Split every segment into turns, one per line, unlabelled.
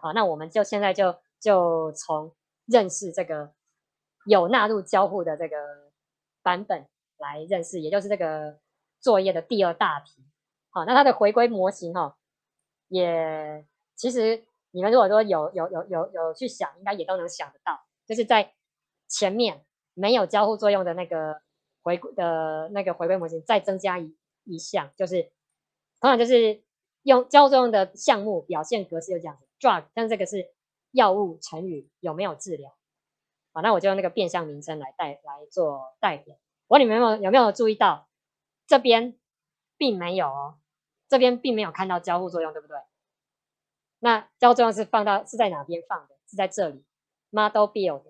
好，那我们就现在就就从认识这个有纳入交互的这个版本来认识，也就是这个作业的第二大题。好，那它的回归模型哈，也其实你们如果说有有有有有去想，应该也都能想得到，就是在前面没有交互作用的那个回归的那个回归模型，再增加一一项，就是通常就是用交互作用的项目表现格式就这样子但这个是药物成语有没有治疗？好，那我就用那个变相名称来代来做代表。我你们有有没有注意到这边并没有哦？这边并没有看到交互作用，对不对？那交互作用是放到是在哪边放的？是在这里，model build。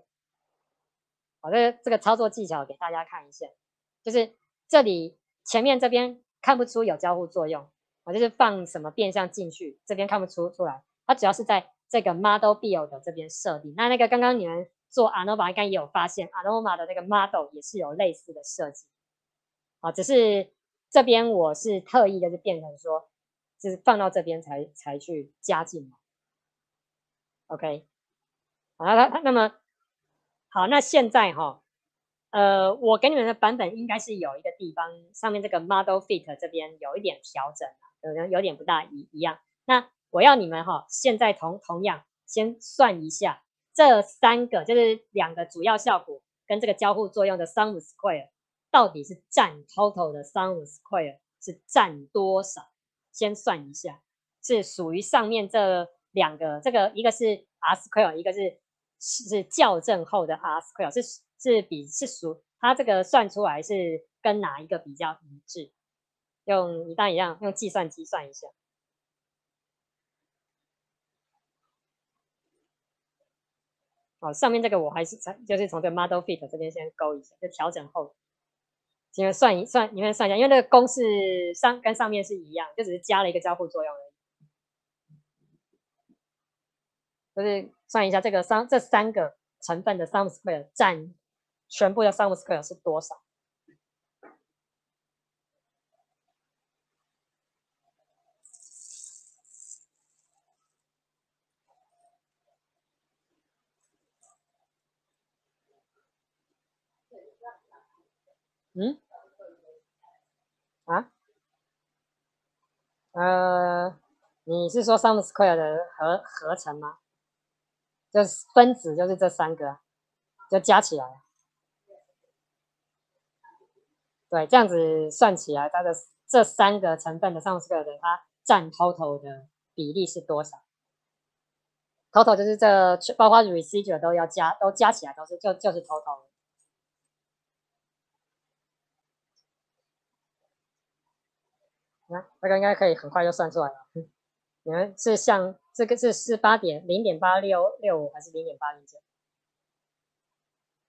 好，这这个操作技巧给大家看一下，就是这里前面这边看不出有交互作用，我就是放什么变相进去，这边看不出出来。它主要是在这个 model build 这边设定。那那个刚刚你们做 ANOVA 应该也有发现，ANOVA 的那个 model 也是有类似的设计。啊，只是。这边我是特意的，就变成说，就是放到这边才才去加进来。OK，好，那那么好，那现在哈，呃，我给你们的版本应该是有一个地方上面这个 model fit 这边有一点调整，有有点不大一一样。那我要你们哈，现在同同样先算一下这三个，就是两个主要效果跟这个交互作用的 sum square。到底是占 total 的 sum square 是占多少？先算一下，是属于上面这两个，这个一个是 r square，一个是是校正后的 r square，是是比是属它这个算出来是跟哪一个比较一致？用一般一样用计算机算一下。好，上面这个我还是就是从这个 model fit 这边先勾一下，就调整后。你们算一算，你们算一下，因为那个公式上跟上面是一样，就只是加了一个交互作用而已。就是算一下这个三这三个成分的 sum square 占全部的 sum square 是多少？嗯？啊？呃，你是说 sum square 的合合成吗？就是分子就是这三个，就加起来。对，这样子算起来，它的这三个成分的 sum square 的它占 total 的比例是多少？total 就是这包括 receiver 都要加，都加起来都是就就是 total。那个应该可以很快就算出来了。你们是像这个是是八点零点八六六五还是零点八零九？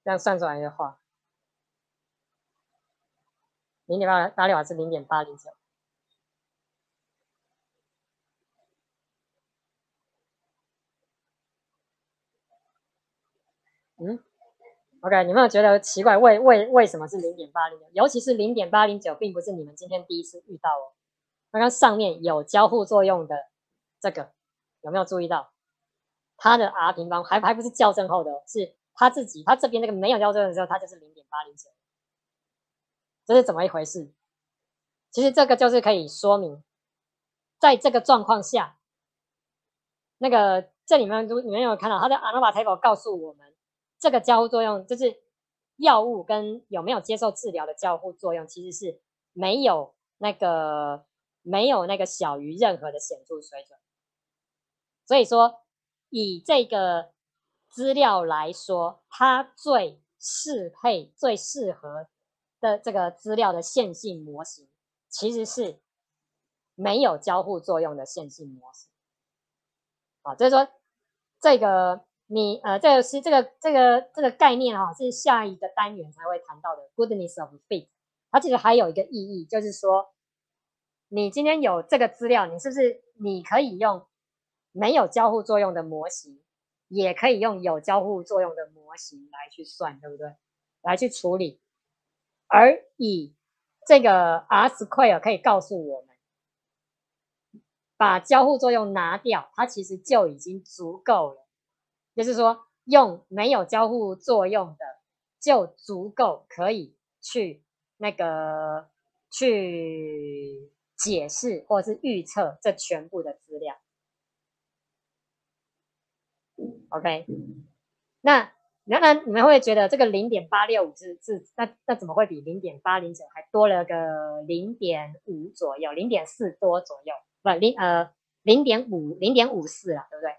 这样算出来的话，零点八八六还是零点八零九？嗯，OK，你们有觉得奇怪？为为为什么是零点八零九？尤其是零点八零九，并不是你们今天第一次遇到哦。刚刚上面有交互作用的这个有没有注意到？它的 r 平方还还不是校正后的，是它自己，它这边那个没有校正的时候，它就是零点八零九，这是怎么一回事？其实这个就是可以说明，在这个状况下，那个这里面都你们有看到它的 ANOVA table 告诉我们，这个交互作用就是药物跟有没有接受治疗的交互作用，其实是没有那个。没有那个小于任何的显著水准，所以说以这个资料来说，它最适配、最适合的这个资料的线性模型，其实是没有交互作用的线性模型。啊，就是说这个你呃，这个是这个这个这个概念哈，是下一个单元才会谈到的 goodness of fit。它其实还有一个意义，就是说。你今天有这个资料，你是不是你可以用没有交互作用的模型，也可以用有交互作用的模型来去算，对不对？来去处理，而以这个 R square 可以告诉我们，把交互作用拿掉，它其实就已经足够了。就是说，用没有交互作用的就足够可以去那个去解释或是预测这全部的资料。OK，那当然你们会觉得这个零点八六五是是那那怎么会比零点八零九还多了个零点五左右，零点四多左右？不零呃零点五零点五四了，对不对？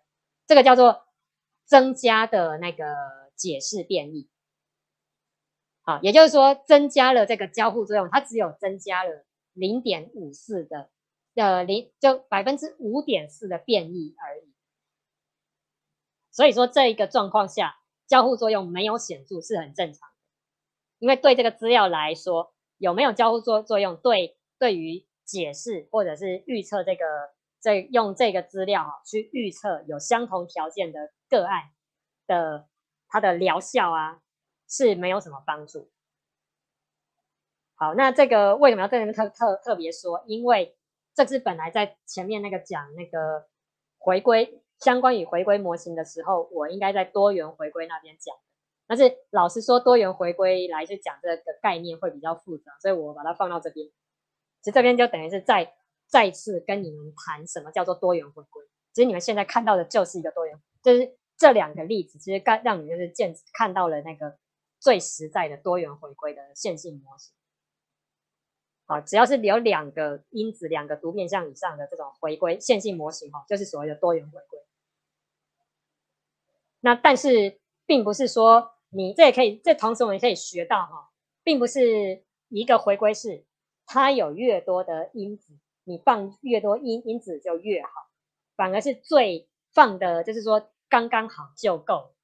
这个叫做增加的那个解释变异，好，也就是说增加了这个交互作用，它只有增加了零点五四的呃零就百分之五点四的变异而已。所以说这一个状况下，交互作用没有显著是很正常的，因为对这个资料来说，有没有交互作作用，对对于解释或者是预测这个，这用这个资料啊去预测有相同条件的个案的它的疗效啊是没有什么帮助。好，那这个为什么要在这边特特特别说？因为这是本来在前面那个讲那个回归相关于回归模型的时候，我应该在多元回归那边讲。但是老实说，多元回归来去讲这个概念会比较复杂，所以我把它放到这边。其实这边就等于是再再次跟你们谈什么叫做多元回归。其实你们现在看到的就是一个多元，就是这两个例子，其实刚让你就是见看到了那个最实在的多元回归的线性模型。好，只要是有两个因子、两个独变项以上的这种回归线性模型，哈，就是所谓的多元回归。那但是并不是说你这也可以，这同时我们也可以学到，哈，并不是一个回归式。它有越多的因子，你放越多因因子就越好，反而是最放的，就是说刚刚好就够。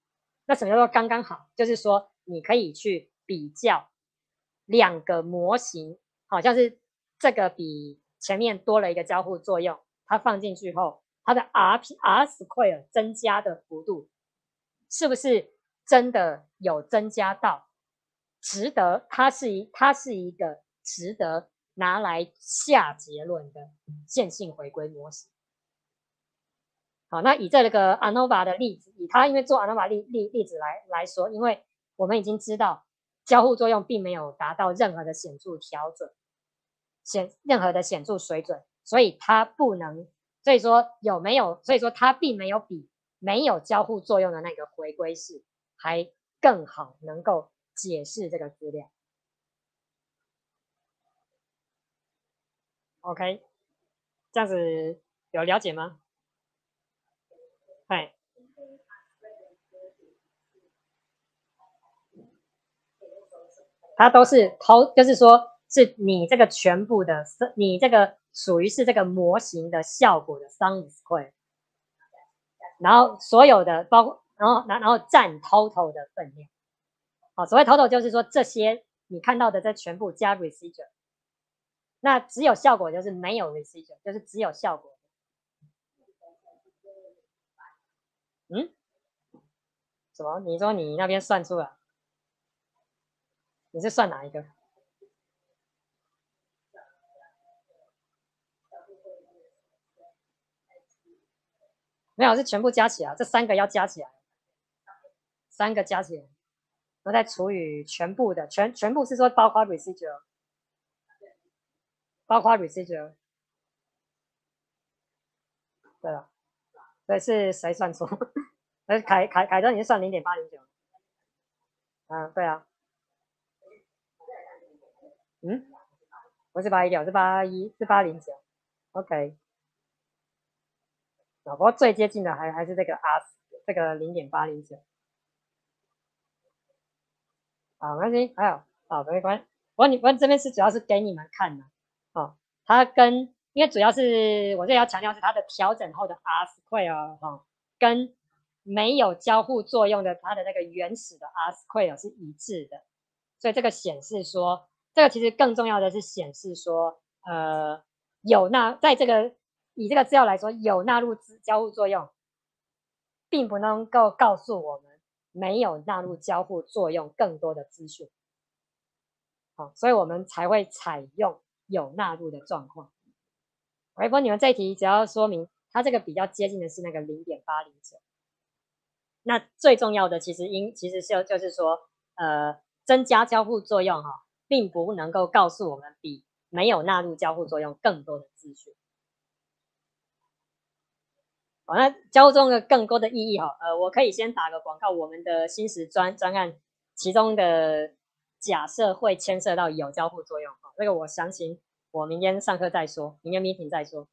那什么叫做刚刚好？就是说你可以去比较两个模型，好像是这个比前面多了一个交互作用，它放进去后，它的 R P R square 增加的幅度是不是真的有增加到值得？它是一，它是一个值得。拿来下结论的线性回归模式。好，那以这个 ANOVA 的例子，以它因为做 ANOVA 例例例子来来说，因为我们已经知道交互作用并没有达到任何的显著调整，显任何的显著水准，所以它不能，所以说有没有，所以说它并没有比没有交互作用的那个回归式还更好，能够解释这个资料。OK，这样子有了解吗？嗨，它都是投，就是说是你这个全部的，你这个属于是这个模型的效果的 sum square，然后所有的包括，然后然然后占 total 的分量。好，所谓 total 就是说这些你看到的这全部加 receiver。那只有效果就是没有 receiver，就是只有效果。嗯？什么？你说你那边算出来？你是算哪一个？没有，是全部加起来，这三个要加起来，三个加起来，然后再除以全部的全全部是说包括 receiver。包括 residual，对了，所以是谁算错？呃，凯凯凯德你是算零点八零九，嗯，对啊，嗯，不是八一六，是八一，是八零九，OK，不过最接近的还还是这个 R，这个零点八零九，好，没关系，还有，好，没关系，我你我这边是主要是给你们看的。哦，它跟因为主要是我这要强调是它的调整后的 R square 哈，跟没有交互作用的它的那个原始的 R square 是一致的，所以这个显示说，这个其实更重要的是显示说，呃，有那在这个以这个资料来说，有纳入交互作用，并不能够告诉我们没有纳入交互作用更多的资讯，好，所以我们才会采用。有纳入的状况，我不过你们这一题只要说明它这个比较接近的是那个零点八零九。那最重要的其实应其实是就是说，呃，增加交互作用哈，并不能够告诉我们比没有纳入交互作用更多的资讯。哦，那交互中的更多的意义哈，呃，我可以先打个广告，我们的新时专专案其中的假设会牵涉到有交互作用哈，这个我详情我明天上课再说，明天 meeting 再说。